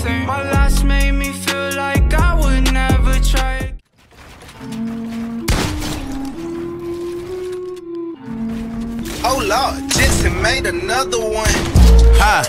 everything. My last made me feel like I would never try. Oh Lord, Jetson made another one. Hi,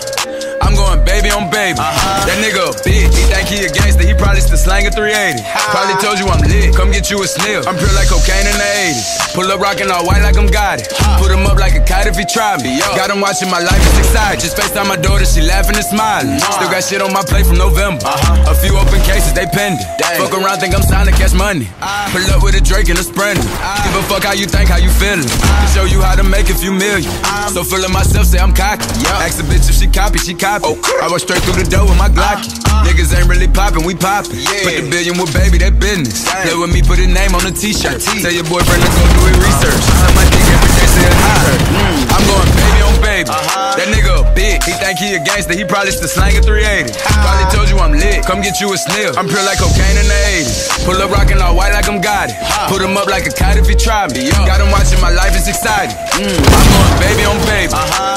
I'm going baby on baby. Uh-huh. That nigga a bitch. He think he a gangster. He probably still slanging 380. Probably told you I'm lit. Come get you a sniff. I'm pure like cocaine in the 80s. Pull up rockin' all white like I'm got it. Put him up like a kite if he try me. Got him watching my life is excited. Just FaceTime my daughter, she laughing and smiling. Still got shit on my plate from November. Uh-huh. A few open cases, they pending. Fuck around, think I'm signed to Cash Money. Ah. Pull up with a Drake and a Sprinter. Ah. Give a fuck how you think, how you feeling. To ah. show you how to make a few million. Um. So full of myself, say I'm cocky. Ask a bitch if she copy, she copy. Oh, I walk straight through the door with my Glocky. Uh, uh. Niggas ain't really poppin', we poppin'. Put the billion with baby, that business. Play with me, put a name on the t-shirt. Tell your boyfriend to go do his research. Uh, Suck my dick every day, say it high. Mm. I'm going baby on baby. Uh-huh. That nigga a bitch. He think he a gangster, he probably still slanging 380. Uh-huh. Probably told you I'm lit. Come get you a sniff. I'm pure like cocaine in the 80s. Pull up rockin' all white like I'm got it. Put him up like a kite if he try me. Got him watching my life, it's exciting. Mm. I'm going baby on baby. Uh-huh.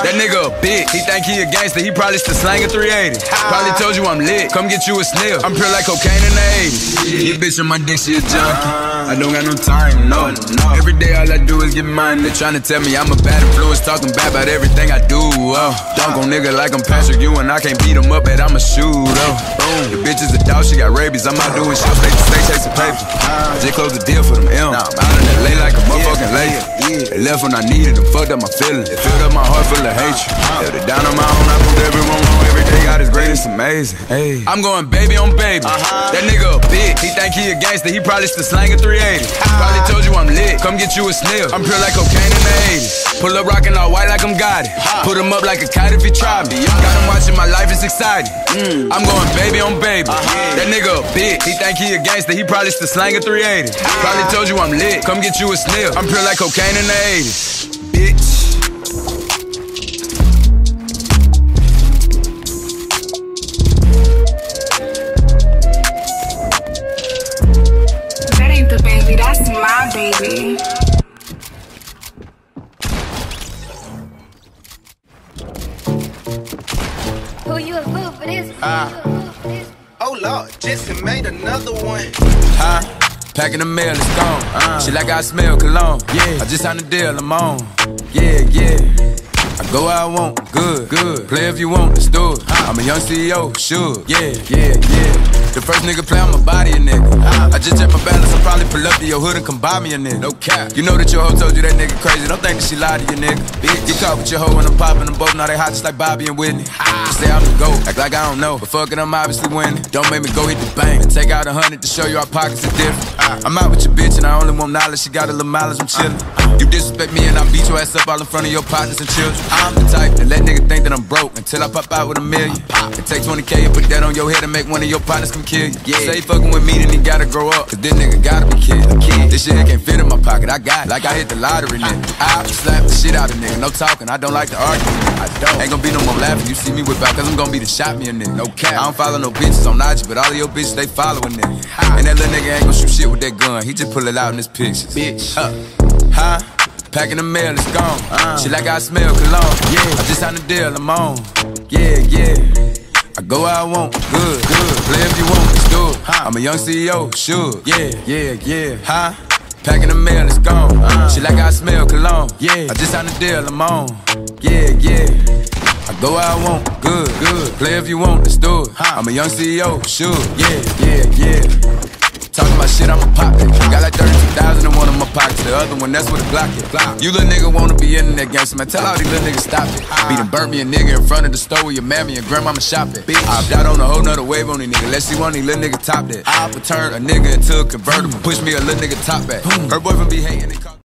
That nigga a bitch. He think he a gangster, he probably still slanging 380. Probably ah. told you I'm lit. Come get you a sniff. I'm pure like cocaine in the 80s. Your bitch on my dick, she a junkie. Ah. I don't got no time, no. No. Every day all I do is get money. They tryna tell me I'm a bad influence, talking bad about everything I do. Oh, dunk on nigga like I'm Patrick Ewing. I can't beat him up, but I'm a shooter. Oh. Boom, the bitch is a dog, she got rabies. I'm out doing shit, stay to stay chasing paper. I ah. just closed the deal for them M. Out in LA like a motherfucking lady. They left when I needed them, fucked up my feelings. It filled up my heart full of hatred. Held it down on my own, I proved everyone wrong. Every day God is great, it's amazing. Hey, I'm going baby on baby. Uh-huh. That nigga a bitch. He think he a gangster, he probably still slanging 380. Ah. Probably told you I'm lit. Come get you a sniff. I'm pure like cocaine in the 80s. Pull up rockin' all white like I'm got it. Put him up like a kite if he try me. Got him watching my life, it's exciting. Mm. I'm going baby on baby. Uh-huh. That nigga a bitch. He think he a gangster, he probably still slanging 380. Probably told you I'm lit. Come get you a sniff. I'm pure like cocaine in the 80s. Bitch. That ain't the baby, that's my baby. Who you a fool for this? Ah. Oh Lord, Jetson made another one. Huh? Packing the mail, it's gone. She like I smell cologne. Yeah. I just signed a deal, I'm on. Yeah, yeah. I go where I want, good, good. Play if you want, let's do it. I'm a young CEO, Suge. Yeah, yeah, yeah. The first nigga play my body, a nigga. I just check my balance, I'll probably pull up to your hood and come buy me a nigga. No cap. You know that your hoe told you that nigga crazy. Don't think that she lied to you, nigga. Bitch, get caught with your hoe and I'm popping them both. Now they hot just like Bobby and Whitney. You say I'm the GOAT, act like I don't know. But fuck it, I'm obviously winning. Don't make me go hit the bank and take out a hundred to show you our pockets are different. I'm out with your bitch and I only want knowledge. She got a little mileage, I'm chillin'. You disrespect me and I beat your ass up all in front of your partners and children. I'm the type that let nigga think that I'm broke until I pop out with a million. It take 20k and put that on your head and make one of your partners come kill you. Yeah. Say fucking with me, then he gotta grow up. Cause this nigga gotta be kid. This shit can't fit in my pocket. I got it. Like I hit the lottery, nigga. I slap the shit out of nigga. No talking. I don't like to argue. I don't. Ain't gonna be no more laughing. You see me whip out, cause I'm gonna be the shot me a nigga. No cap. I don't follow no bitches on IG, but all of your bitches, they following nigga. And that little nigga ain't gonna shoot shit with that gun. He just pull it out in his pictures. Bitch. Huh? Huh? Packing the mail, it's gone. Uh. She like I smell cologne. Yeah. I just signed the deal, I'm on. Yeah, yeah. I go where I want, good, good. Play if you want, let's do it. I'm a young CEO, Suge. Yeah, yeah, yeah. Huh? Packing the mail, it's gone. Uh. She like I smell cologne. Yeah. I just signed the deal, I'm on. Yeah, yeah. I go where I want, good, good. Play if you want, let's do it. I'm a young CEO, Suge. Yeah, yeah, yeah. Talking about shit, I'ma pop it. Got like 32,000 in one of my pockets. The other one, that's where the Glock is. You little nigga wanna be in that gangster, man. Tell all these little niggas stop it. Beat and burn me a nigga in front of the store with your mammy and grandmama shopping. it. I hopped out on a whole nother wave on these niggas. Let's see one of these little niggas top that. I'll turn a nigga into a convertible. Push me a little nigga top back. Her boyfriend be hating.